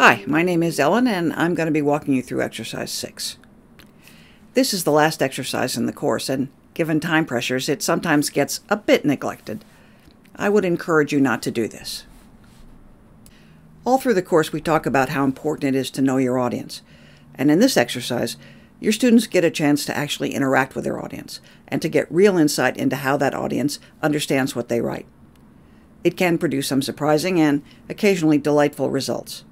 Hi, my name is Ellen, and I'm going to be walking you through exercise 6. This is the last exercise in the course, and given time pressures, it sometimes gets a bit neglected. I would encourage you not to do this. All through the course, we talk about how important it is to know your audience. And in this exercise, your students get a chance to actually interact with their audience and to get real insight into how that audience understands what they write. It can produce some surprising and occasionally delightful results.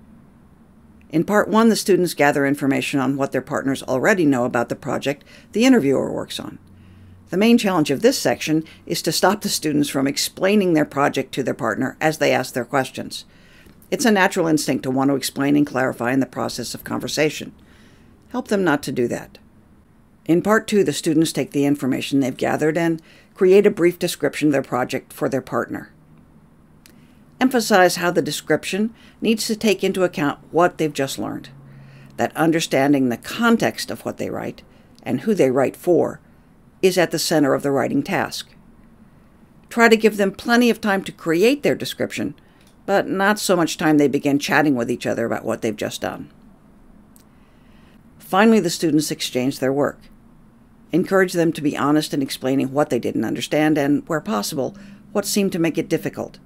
In part one, the students gather information on what their partners already know about the project the interviewer works on. The main challenge of this section is to stop the students from explaining their project to their partner as they ask their questions. It's a natural instinct to want to explain and clarify in the process of conversation. Help them not to do that. In part two, the students take the information they've gathered and create a brief description of their project for their partner. Emphasize how the description needs to take into account what they've just learned, that understanding the context of what they write and who they write for is at the center of the writing task. Try to give them plenty of time to create their description, but not so much time they begin chatting with each other about what they've just done. Finally, the students exchange their work. Encourage them to be honest in explaining what they didn't understand and, where possible, what seemed to make it difficult.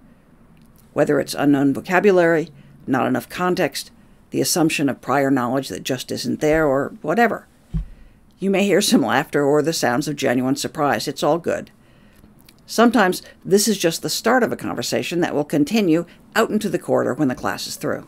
Whether it's unknown vocabulary, not enough context, the assumption of prior knowledge that just isn't there, or whatever. You may hear some laughter or the sounds of genuine surprise. It's all good. Sometimes this is just the start of a conversation that will continue out into the corridor when the class is through.